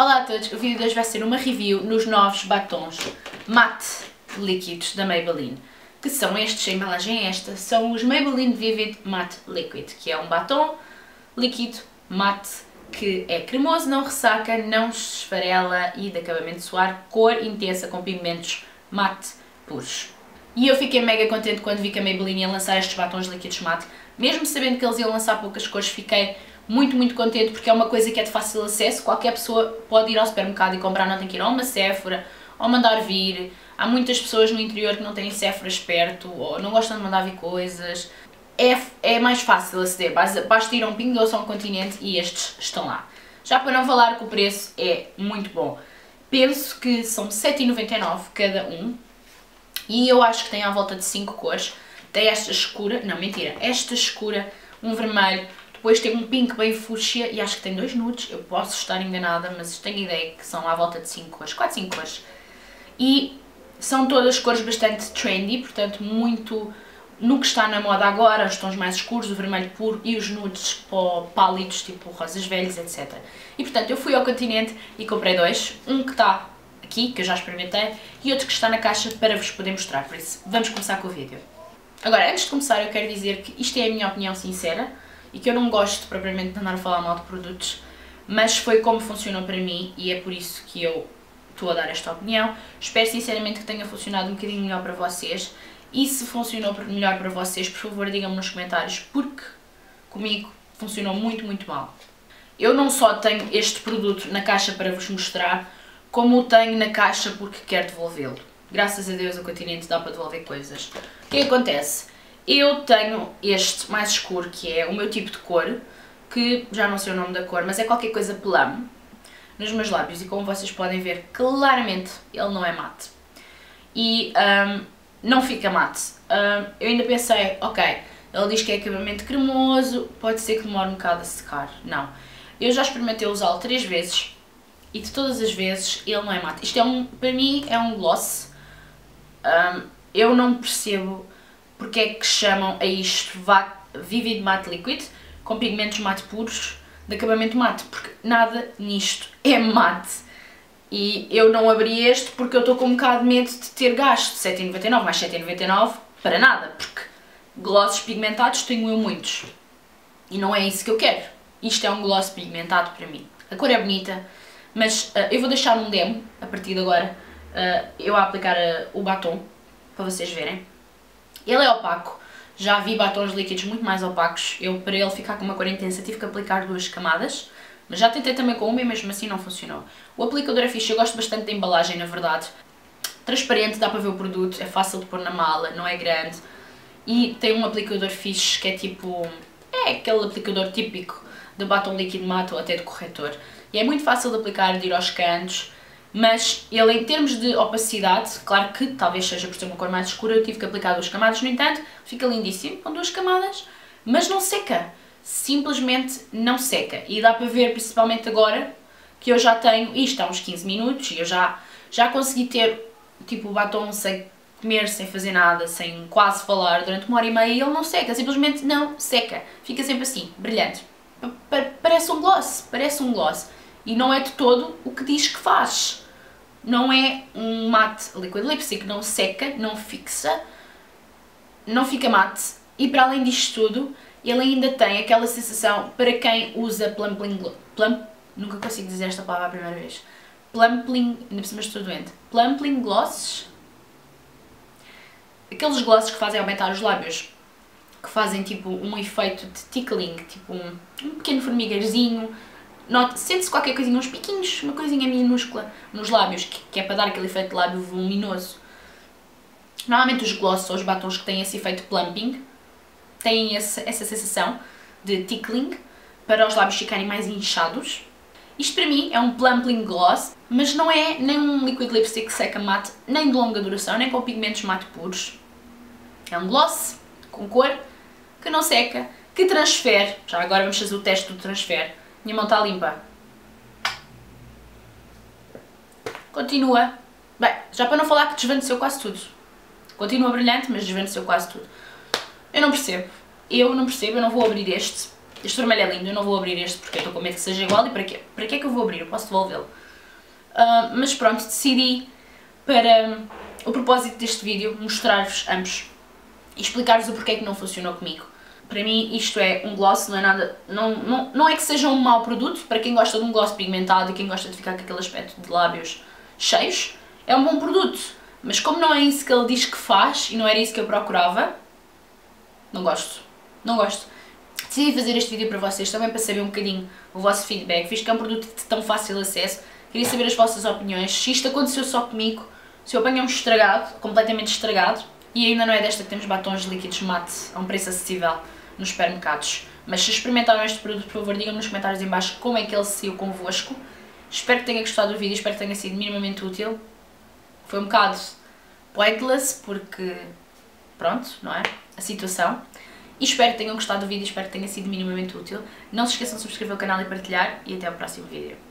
Olá a todos, o vídeo de hoje vai ser uma review nos novos batons matte líquidos da Maybelline. Que são estes, a embalagem é esta, são os Maybelline Vivid Matte Liquid que é um batom líquido matte que é cremoso, não ressaca, não se esfarela e de acabamento suar, cor intensa com pigmentos matte puros. E eu fiquei mega contente quando vi que a Maybelline ia lançar estes batons líquidos matte, mesmo sabendo que eles iam lançar poucas cores, fiquei muito, muito contente porque é uma coisa que é de fácil acesso, qualquer pessoa pode ir ao supermercado e comprar, não tem que ir a uma Sephora ou mandar vir. Há muitas pessoas no interior que não têm Sephoras perto ou não gostam de mandar vir coisas. É, é mais fácil aceder, basta ir a um Pingo Doce ou um Continente e estes estão lá. Já para não falar que o preço é muito bom. Penso que são 7,99 cada um e eu acho que tem à volta de 5 cores. Tem esta escura, não mentira, esta escura, um vermelho, depois tem um pink bem fúcsia e acho que tem dois nudes, eu posso estar enganada, mas tenho ideia que são à volta de 5 cores, 4, 5 cores. E são todas cores bastante trendy, portanto muito no que está na moda agora, os tons mais escuros, o vermelho puro e os nudes pálidos, tipo rosas velhas, etc. E portanto eu fui ao continente e comprei dois, um que está aqui, que eu já experimentei, e outro que está na caixa para vos poder mostrar, por isso vamos começar com o vídeo. Agora, antes de começar eu quero dizer que isto é a minha opinião sincera, e que eu não gosto propriamente de andar a falar mal de produtos, mas foi como funcionou para mim e é por isso que eu estou a dar esta opinião. Espero sinceramente que tenha funcionado um bocadinho melhor para vocês e se funcionou melhor para vocês, por favor digam-me nos comentários, porque comigo funcionou muito, muito mal. Eu não só tenho este produto na caixa para vos mostrar, como o tenho na caixa porque quero devolvê-lo. Graças a Deus o continente dá para devolver coisas. O que acontece? Eu tenho este mais escuro, que é o meu tipo de cor, que já não sei o nome da cor, mas é qualquer coisa plum, nos meus lábios. E como vocês podem ver, claramente ele não é mate. E um, não fica mate. Um, eu ainda pensei, ok, ele diz que é acabamento cremoso, pode ser que demore um bocado a secar. Não. Eu já experimentei usá-lo três vezes e de todas as vezes ele não é mate. Isto é um, para mim, é um gloss. Um, eu não percebo porque é que chamam a isto Vivid Matte Liquid, com pigmentos mate puros, de acabamento mate, porque nada nisto é mate. E eu não abri este porque eu estou com um bocado de medo de ter gasto 7,99 mais 7,99 para nada, porque glosses pigmentados tenho eu muitos. E não é isso que eu quero. Isto é um gloss pigmentado para mim. A cor é bonita, mas uh, eu vou deixar um demo, a partir de agora, uh, eu a aplicar uh, o batom, para vocês verem. Ele é opaco, já vi batons líquidos muito mais opacos, eu para ele ficar com uma cor intensa tive que aplicar duas camadas, mas já tentei também com uma e mesmo assim não funcionou. O aplicador é fixe, eu gosto bastante da embalagem na verdade, transparente, dá para ver o produto, é fácil de pôr na mala, não é grande, e tem um aplicador fixe que é tipo, é aquele aplicador típico de batom líquido mato ou até de corretor, e é muito fácil de aplicar, de ir aos cantos, mas ele em termos de opacidade, claro que talvez seja por ser uma cor mais escura, eu tive que aplicar duas camadas, no entanto, fica lindíssimo com duas camadas, mas não seca, simplesmente não seca, e dá para ver principalmente agora que eu já tenho isto há uns 15 minutos e eu já, já consegui ter tipo o batom sem comer, sem fazer nada, sem quase falar durante uma hora e meia e ele não seca, simplesmente não seca, fica sempre assim, brilhante. Parece um gloss, parece um gloss. E não é de todo o que diz que faz. Não é um mate liquid lipstick, não seca, não fixa, não fica mate. E para além disto tudo, ele ainda tem aquela sensação, para quem usa plumping, plum, nunca consigo dizer esta palavra a primeira vez, plumping, ainda por cima estou doente, plumping glosses, aqueles glosses que fazem aumentar os lábios, que fazem tipo um efeito de tickling, tipo um, um pequeno formigueirozinho, Sente-se qualquer coisinha, uns piquinhos, uma coisinha minúscula nos lábios, que, que é para dar aquele efeito de lábio voluminoso. Normalmente os glossos ou os batons que têm esse efeito plumping têm esse, essa sensação de tickling para os lábios ficarem mais inchados. Isto para mim é um plumping gloss, mas não é nem um liquid lipstick seca mate, nem de longa duração, nem com pigmentos mate puros. É um gloss com cor que não seca, que transfere, já agora vamos fazer o teste do transfer, minha mão está limpa. Continua. Bem, já para não falar que desvaneceu quase tudo. Continua brilhante, mas desvaneceu quase tudo. Eu não percebo. Eu não percebo, eu não vou abrir este. Este vermelho é lindo, eu não vou abrir este porque eu estou com medo que seja igual e para quê? Para que é que eu vou abrir? Eu posso devolvê-lo. Uh, mas pronto, decidi para um, o propósito deste vídeo mostrar-vos ambos e explicar-vos o porquê que não funcionou comigo. Para mim isto é um gloss, não é nada, não, não, não é que seja um mau produto, para quem gosta de um gloss pigmentado e quem gosta de ficar com aquele aspecto de lábios cheios, é um bom produto. Mas como não é isso que ele diz que faz e não era isso que eu procurava, não gosto. Não gosto. Decidi fazer este vídeo para vocês também para saber um bocadinho o vosso feedback, visto que é um produto de tão fácil acesso. Queria saber as vossas opiniões, se isto aconteceu só comigo, se eu apanhei um estragado, completamente estragado, e ainda não é desta que temos batons líquidos mate a um preço acessível nos supermercados. Mas se experimentaram este produto, por favor, digam-me nos comentários em baixo como é que ele saiu convosco. Espero que tenha gostado do vídeo, espero que tenha sido minimamente útil. Foi um bocado pointless, porque, pronto, não é? A situação. E espero que tenham gostado do vídeo, espero que tenha sido minimamente útil. Não se esqueçam de subscrever o canal e partilhar, e até ao próximo vídeo.